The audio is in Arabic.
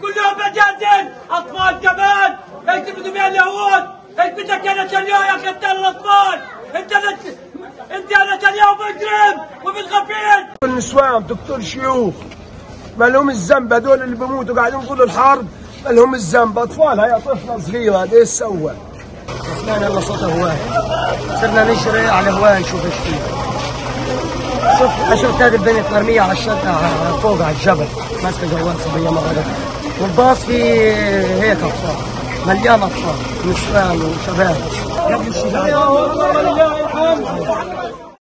كلهم مجازين أطفال كمان انت بدهم يا اليهود انت بدك يا نتنياهو يا قتال الاطفال انت نت... انت يا نتنياهو مجرم وبالغفير النسوان دكتور شيوخ. ما لهم الذنب هذول اللي بيموتوا قاعدين طول الحرب؟ ما لهم الذنب؟ أطفال هي طفلة صغيرة هذا إيش سوى؟ سمعنا يلا صوت هواي صرنا نجري على هواي نشوف إيش فيه. شوف شفت هذه البنت مرميه على الشقه فوق على الجبل. ماسكه جوال صبية غيرها والباص فيه هيك أطفال. مليان أطفال. نسوان وشباب